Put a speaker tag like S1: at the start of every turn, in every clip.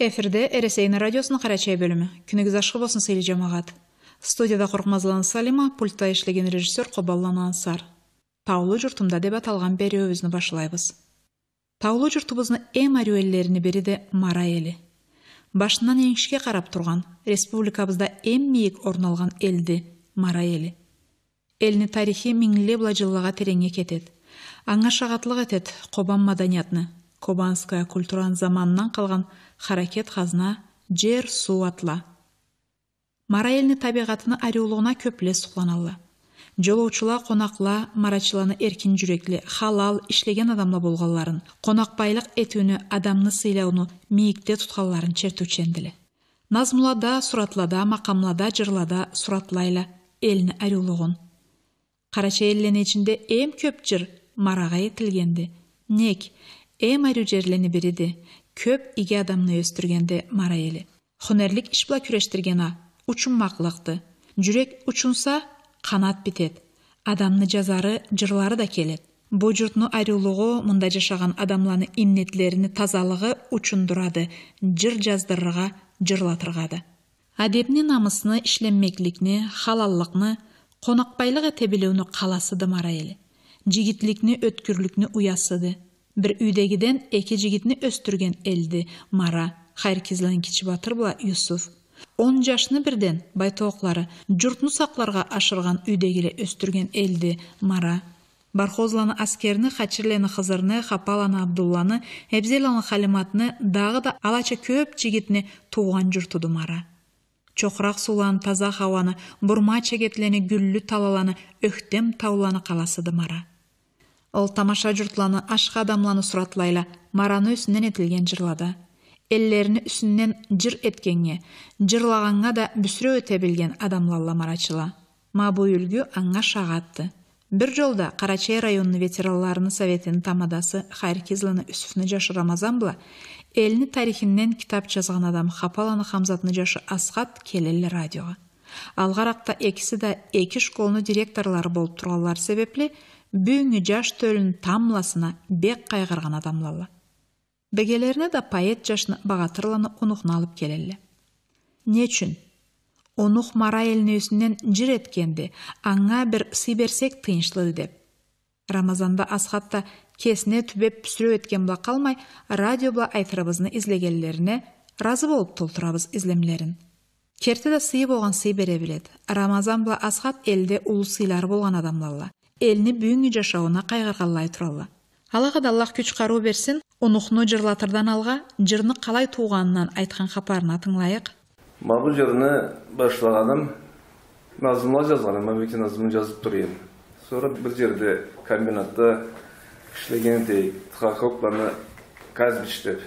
S1: эфирде эресейн радиосунун кара чай бөлүмү күнүңүз ашык болсун сыйлуу жамагат студияда коркмазылан салима пультта иштеген режиссер кобаллан ансар. Таулуу журтумда деп аталган берүүбүздү баштайбыз таулуу журтубуздун эң арүү эллеринин бири де мара эли башынан эңишке карап турган республикабызда эң мийик орун алган элди мара эли элинин тарихи миңлеп жылга тереңе кетет аңа шагаттылык этет кобан маданиятыны кобанская культуранын заманынан калган харакет казына жер суу атла. Мара элинин табигатынын арюулугуна көп эле суктаналла жолоочулар конакла марачыланы эркин жүрөклүү халал иштеген адамдар болгонларын конакбайлык этүүнү адамды сыйлоону мийикте тутканларын чертүүчү назмулада суратлада макамлада жырлада суратлайла элинин арюулугун карача ичинде эң көп жыр марага этилгенди нек эң арю жерлеринин бириди көп иге адамны өстүргенде мара эли хунерлик иш була күрөштүрген а учунмаклыкты жүрөк учунса канат битет адамны жазары жырлары да келет. Бул журттун арюулугу мында жашаган адамдардын имнетлерини тазалыгы учундурады жыр жаздырырга жырлатырга адебни намысыны ишленмекликни халаллыкны конокбайлык эте билүүнү кааласыды мара эли жигитликни өткүрлүкнү уясыды. Бир үйдөгүдөн эки жигитни өстүргөн элди мара хайыркизланын кичи батыр була юсуф он жашыны бирден байтооклары журтну сакларга ашырган үйдөгү эле өстүргөн элди мара бархозланы аскерни хачирлени хызырны хапаланы абдулланы эбзеланы халиматны дагы да алача көп жигитни тууган журтуду мара чокурак сууланы таза хабаны бурма чегетлени гүллүү талаланы өктем тауланы кааласыды мара ол тамаша журтланы ашка адамланы суратлайла мараны үсүнөн этилген жырлада эллерини үсүнөн жыр эткенге жырлаганга да бүсүрө өтө билген адамлалла марачыла ма бул үлгү аңга шагатты бир жолда карачай районунун ветеранларынын советинин тамадасы хайыркизланы үсүфнү жашы рамазан була элинин тарихинен китап жазган адам хапаланы хамзатны жашы асхат келели радиого алгаракта экиси да эки школунун директорлору болуп турганлары себепле бүгүнкү жаш төлүнүн тамласына бек кайгырган адамларла бегелерине да поэт жашны багатырланы унукуна алып келели эмне үчүн унук мара элинесинен жыр эткенди аңа бир сый берсек тыйынчлы деп рамазанда асхатта кесине түбеп сүрөп эткен була калмай радио була айтырыбызны излегенлерине ыраазы болуп толтурабыз излемелерин керте да сыйы болгон сый бере билет рамазан була асхат элде улуу сыйлары болгон адамларла элини бүгүнкү жашооуна кайгырганлай туралы алага да аллах күч кароо берсин унукну жырлатырдан алга жырны калай тууганынан айткан капарына тыңлайык
S2: мына бул жырны башлаганым назымла жазган мамеки назымын жазып тур эдим sonra бир жерде комбинатта иштегендей тхакокланы казбич деп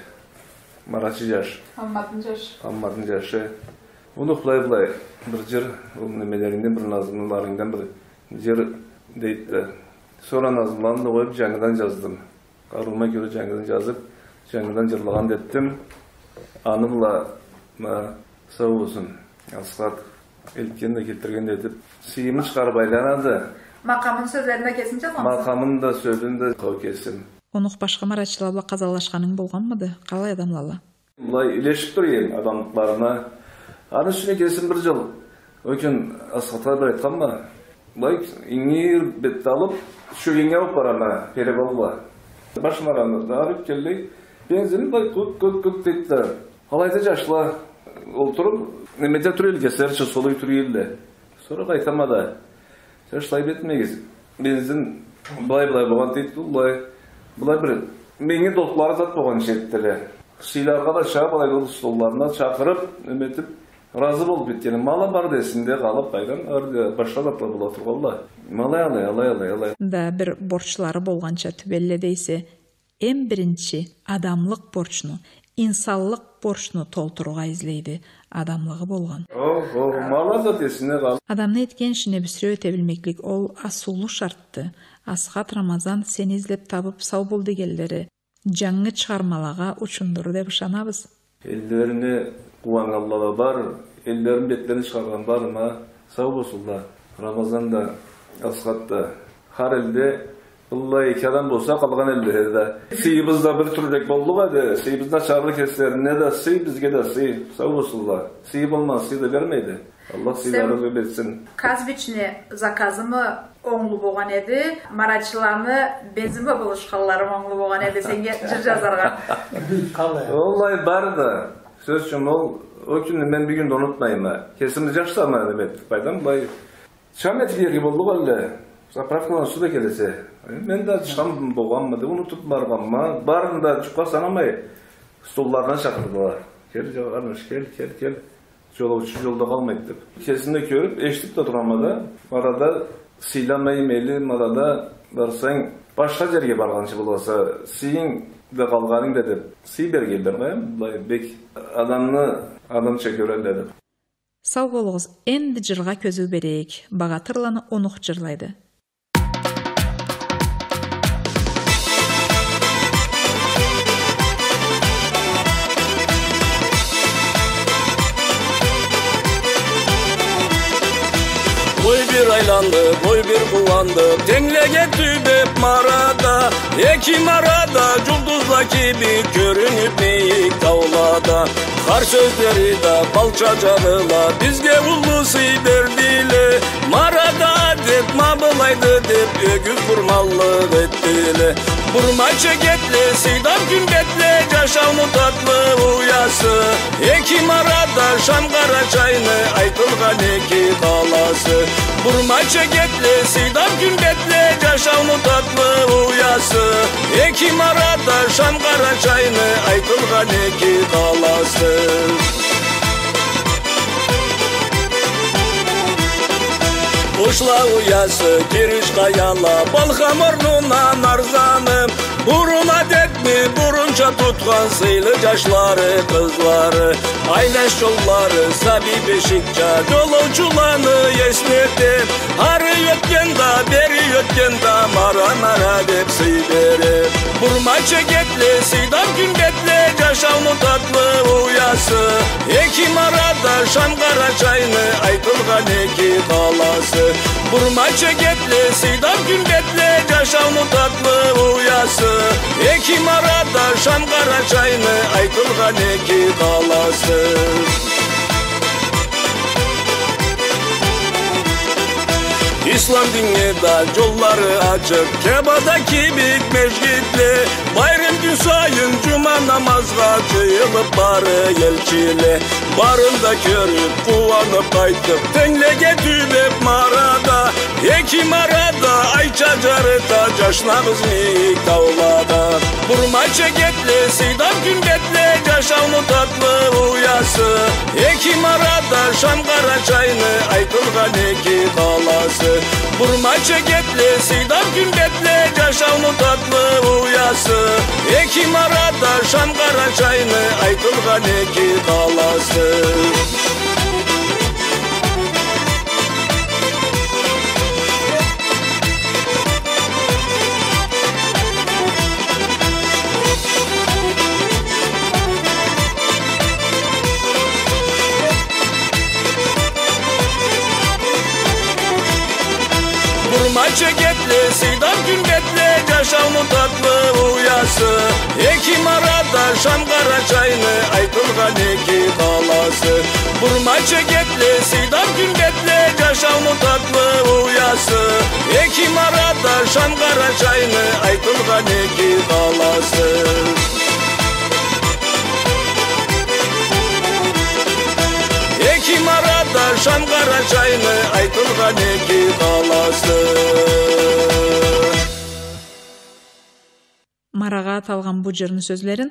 S2: марачы жаш.
S1: Аммадын жашы
S2: аммадын жашы. Унукпулай былай бир жыр бул немелериңден бир назымларыңдан бир жыр дейді sonra назманы қойып жаңадан жаздым қаруыма көре жаңадан жазып жаңадан жырлаған деттім анымла сау болсын асхат елткенді келтірген деп сыйымын шығарып айланады
S1: макамын сөздерін де кесін жазған
S2: макамын да сөзін де кесім илешип тур эми адамдыкларына анын үстүнө кесим бир жол өйкөн асхатка бир айтканмы былай иңир бетти алып шөгенге алып барама перевалға башмараны дарып келдей бензин былай көк көк көк дейт да алайда жашла. Олтуруп немеде тур элге сээрче солой тур эле sonra кайтама да. Жашлай бетмегиз бензин былай былай болгон дейт былай. Былай бир меңи долкулары зат болгон ишетти эле сыйларга да чаап алай столларына чакырып эметип разы болып кеткені мала бар да есінде қалып қайдан баштап бола тұрғанла малай алай алай алай алай
S1: да бир борчулары болғанша түбелле дейсе эң биринчи адамлык борчуну инсанлык борчуну толтурууга излейди адамлыгы болгон
S2: мала зат эсине калып
S1: адамны эткен ишине бүсүрө өтө билмеклик ол асуулуу шартты асхат рамазан сени излеп табып сау бол дегендери жаңы чыгармаларга учундуру деп ышанабыз
S2: элдерине кубанганлар бар элдерин беттерин чыгарган барыма сау болсунlar рамазанда асхатта ар элде Vallahi iki adam bolsa kalgan elde de. Sıyımızda bir türlük bolduk hadi. Sıyımızda çarlı keslerine de sıy, bizge de sıy. Sağ olsunlar. Sıyı olmaz, sıy da vermeydi. Allah sıyları versin.
S3: Казбичне заказымы оңлы болған еді маратшыланы бензинбе болушканларым оңлы болған еді сенге жыр жазарга
S2: Vallahi бар да. Söz için ol, o günü ben bir gün de unutmayayım ha. Kesimiz yaşlama demek. Baydan bay. Şamet bir yerге болдuk әлі. Заправкалан суда келесе. Мен да шығам болғанмы деп ұмытып барғанма. Барын да жұққа санамай столлардан шақырдылар. Кел, Арныш, кел, кел, кел. Жолаушы жолда қалмайды деп. Кезінде көріп, естіп та тұрамы да. Арада сыйламай мейлі, арада барсаң, башқа жерге барғаншы боласа, сыйың да қалғаның да деп. Сый бергендер ғой, былай бек адамны адамша көрелді деп.
S1: Сау болуңуз, энди жырга көзү берейик. Багатырланы онук жырлайды.
S4: aylandı, boy bir kuvandı. Tenle getti be mara Ekim arada Cunduzla gibi görünüp meyik tavlada Kar sözleri de balça canıla Bizge ullu siber dile. Marada dep mabılaydı dep Ögü kurmallı ettile Burma çeketle sidan güngetle Yaşam tatlı uyası. Ekim arada Şam Karaçayını Aykılgan iki kalası Burma çeketle sidan güngetle Yaşam tatlı uyası. Marada, şam kara çayını Aytılgan eki kalası Kuşla uyası giriş kayala Balkam ornuna narzanım Burun adet mi? Burunca tutkan Sıylı caşları kızları. Ayleş yolları sabi beşikça Yolculanı esnetim Harı yötken da beri yötken da Mara mara dep sıy verim Burma tatlısı dar gündetle Yaşamın tatlı uyası. Ekim arada Şam Karaçayını Aytılgan iki kalası Burma çeketlesi dar gündetle Yaşamın tatlı uyası. Ekim arada Şam Karaçayını Aytılgan iki kalası İslam dinida yolları açık. Kebadaki bik mecgitli Bayram gün sayın cuma namazga Cıyılıp barı yelçili Barında körüp kuvanıp kaytıp Tenglege tübep marada. Ekim arada ayça carıta Caşnağız mik tavlada. Burma çeketli sidam günbetle Yaşamı tatlı uyası. Ekim arada şam kara çayını Aytılgan eki kalası Burma çeketli sidam günbetle Yaşamı tatlı uyası. Ekim arada şam kara çayını Aytılgan eki kalası çeketli sidam günbetle Yaşamı tatlı uyası. Ekim arada şam kara çayını Aytılgan eki kalası Burma çeketli sidam günbetle Yaşamı tatlı uyası. Ekim arada şam kara çayını Aytılgan eki kalası Şam kara çayını Aytılgan eki kalası
S1: Марага аталган бу жырдын сөзлөрүн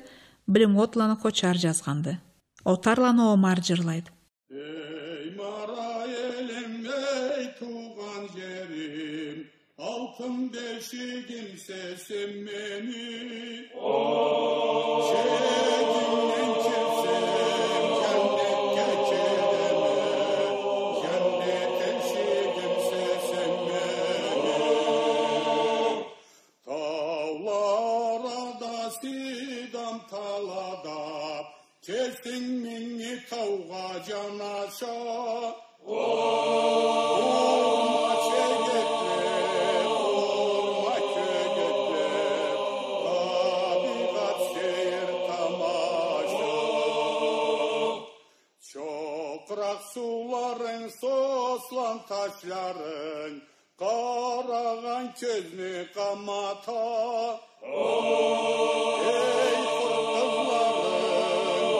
S1: Билим Отланы Кочар жазганды. Отарланы Омар жырлайт.
S5: Ey mara elim ey tuğan yerim Altın beşigim sesim beni saçların Karagan közünü kamata oh! Ey fırtınların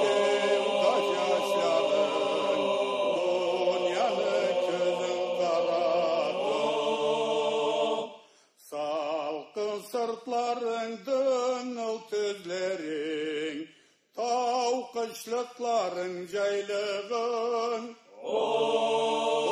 S5: Dev taş yaşların Dünyanı közün karadı Salkın sırtların Dönül tüzlerin Tau Caylığın Oh!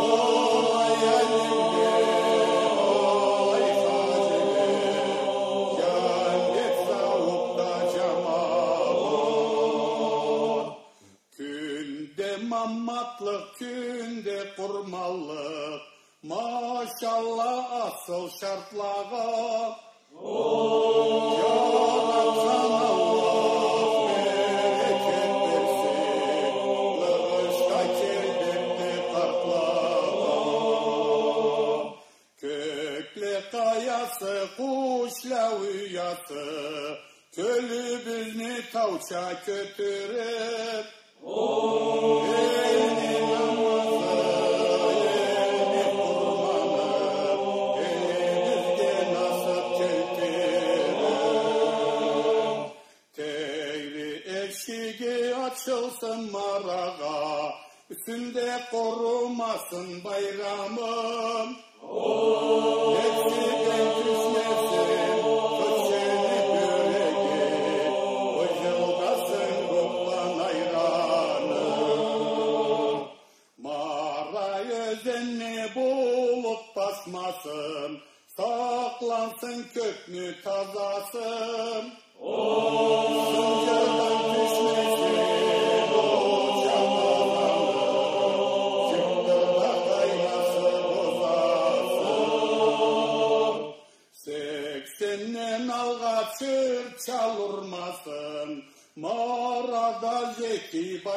S5: Maşallah asıl şartlara oh. Yaratan Allah bereket versin Lığışta kirdetti taklara kuşla uyatı Kölü bizni tavça götürür Oh, oh. Üstünde korumasın bayramım. Oh. Hepsi genç nesil, köşeli böreki. Hoca odasın kutlan ayranı. Bulup basmasın. Saklansın köknü tazasın. Oh.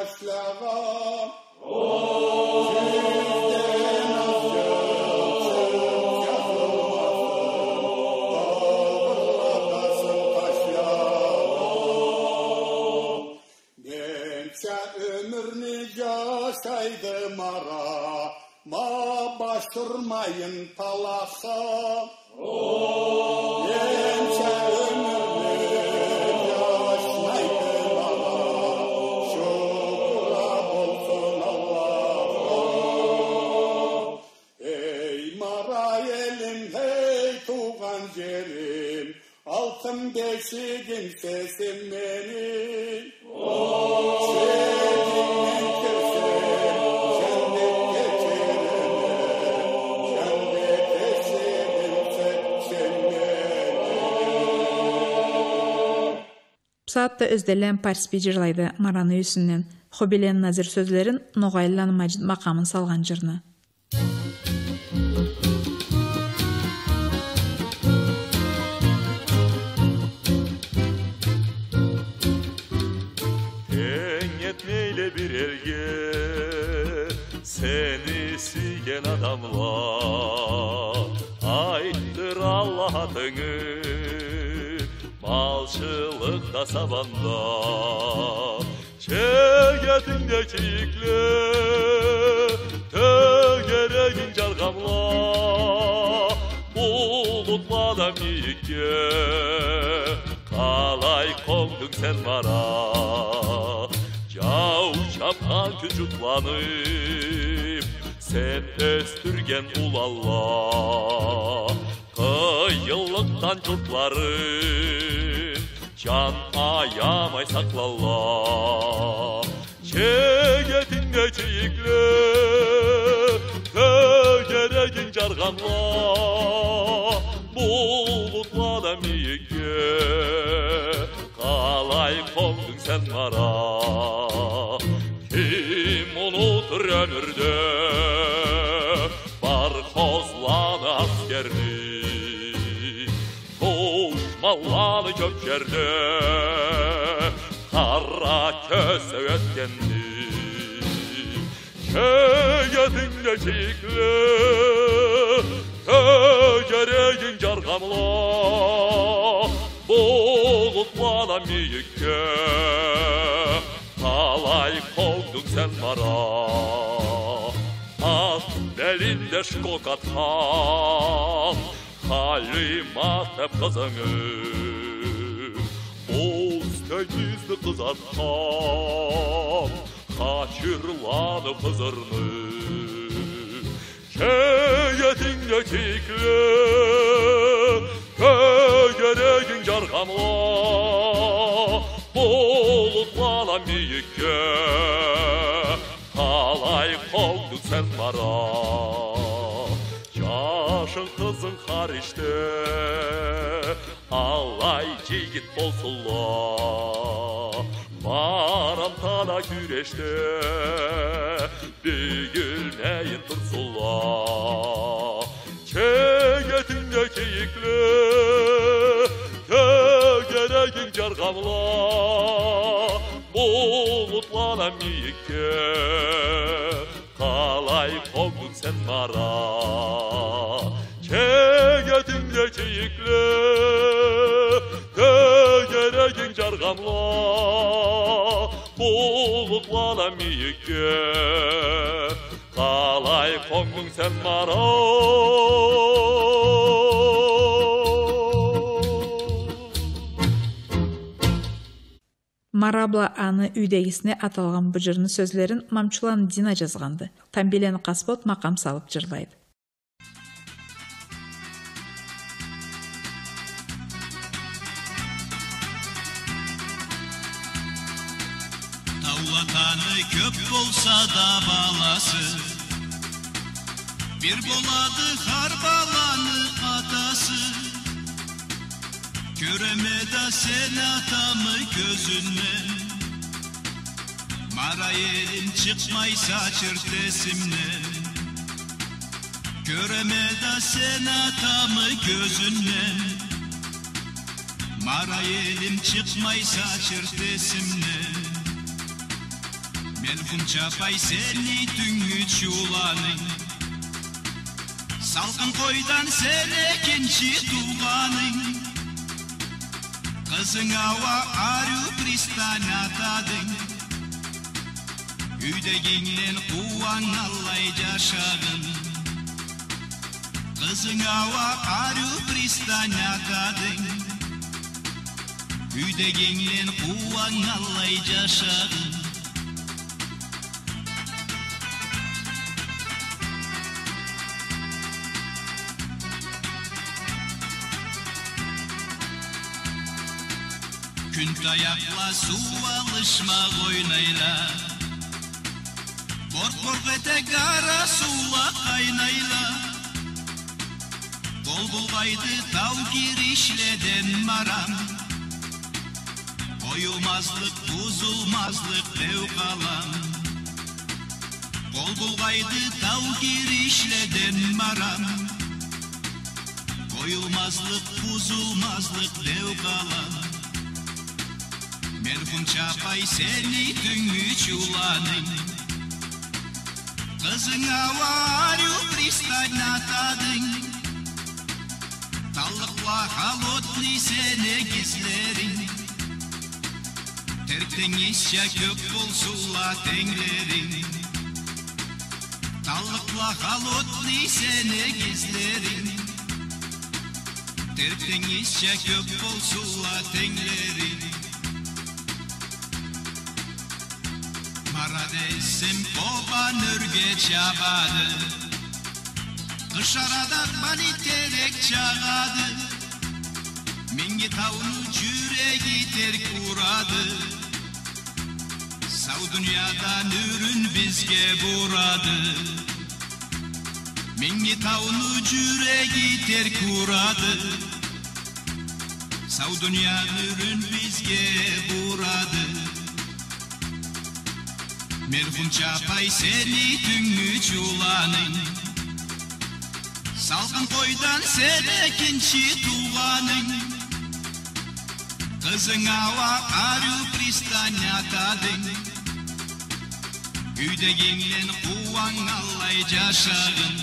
S5: slava. Oh. ömrünü yaşaydım ara. Ma başırmayın beşiğim sesim benim. Sevdiğinden keser, cennet geçerene, cennet eşerimse sen beni.
S1: Псаатта өзделен парспи жырлайды мараны үсүннен. Хобилен Назир сөзлерин Ноғайлан Маджид макамын салган жырны.
S6: Elge Seni siyen adamlar. Ayttır Allah adını Malçılıkta sabanda Çegetinde çiğikle Tögeregin cargamla Bulutmadan miyike Kalay kondun sen bana. Cav çapkan küçüklanıp Sen östürgen ulalla. Kıyıllıktan çurtların Can ayamay saklalla Çegetinge çiğikle Kögeregin carganla Bulutlara miyike Kalay kondun sen bana. dönürdü Barkozlan askerlik Soğuşmaları kök yerde Kara köse ötkendi Köyedinde çikli Kögereğin cargamla Boğutmana miyikke? Kalay kovdun sen bana. At belinde şkok atkan Halimat hep kızını Usta kızartkan Kaçırlanı kızırını Keyetinge çikli Kögeregin cargamla Bulutlara miyike Kalay sen bana Yaşın kızın harişte Alay cigit bolsulla Varam tana güreşte. Büyülmeyin tursulla. Çeyetinge keyikli. Kögeregin cargamla Bulutlara miyike Kalay bana Çeyetinge keyikli Kögeregin cargamla Bulutlara miyike Kalay kovdun sen bana
S1: марабла аны үйдегисине аталган бу жырдын сөзлөрүн мамчулан дина жазганды тамбилени каспот макам салып жырлайт
S7: таулатаны көп болса да баласы бір болады har баланы атасы Köreме да сен атамы Arayın çıkmaysa çırtesimle göreme Göremeda sen atamı gözünle. Marayelim çıkmaysa çırtesimle Melhun çapay seni düngü çulanın Salkın koydan sene kinçi tuğanın Kızın hava arı kristan atadın Yüdeğinin kuvan allay yaşağın Kızın ava arı pristana kadın Yüdeğinin kuvan allay yaşağın Gün kayakla su alışma oynayla Gurbete kara sulla kaynayla. Kol bulaydı tav girişleden maram. Koyulmazlık buzulmazlık fevkalan Kol bulaydı tav girişleden maram. Koyulmazlık buzulmazlık fevkalan Merhum çapay seni tüngü çulanın Кызыңаварю пристаньна тадың Талықла холодный сені кезлерің Тәртеңізше көк болсула теңлерің Талықла холодный сені кезлерің Тәртеңізше көк болсула теңлерің Karadesim oba nürge çabadı Kışarada bani terek çağadı. Mingi tavunu cüreği terk uğradı Sav dünyada nürün bizge buradı. Mingi tavunu cüreği terk uğradı Sav dünya nürün bizge buradı. Merhum çapay seni түңү чуланың Салқын қойдан сен екінші туғаның Қызың ауа ару пристань атадың. Үйдегеннен қуаң аллай жашағын.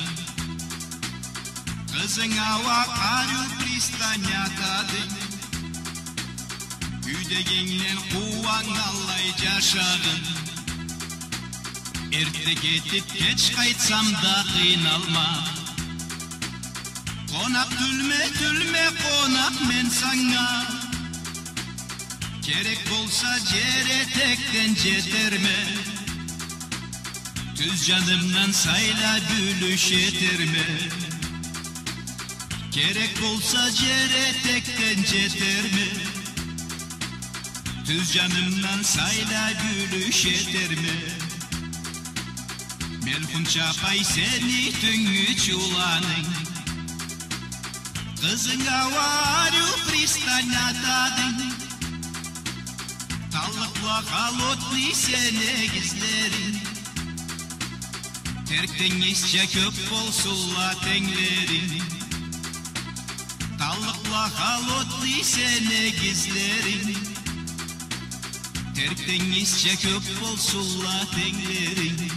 S7: Қызың ауа ару пристань атадың. Үйдегеннен қуаң Erkte gidip geç kaytsam da kıynalma Konak gülme gülme konak men sana Gerek olsa cere tekten ceterme. Düz canımdan sayla gülüş yeterme. Gerek olsa cere tekten ceterme. Düz canımdan sayla gülüş yeterme. Bir kunça payseni tüngü çulanın Kızına varyu pristanya tadın. Kallıkla kalotni sene gizlerin. Tertemiz çekip olsulla tenlerin Kallıkla kalotni sene gizlerin. Tertemiz çekip olsulla tenlerin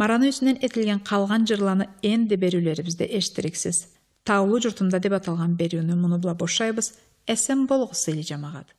S1: мараны үстүнөн этилген калган жырланы энди берүүлөрүбүздө эчтириксиз таулуу журтумда деп аталган берүүнү муну була бошойбуз эсен болгусы эле жамагат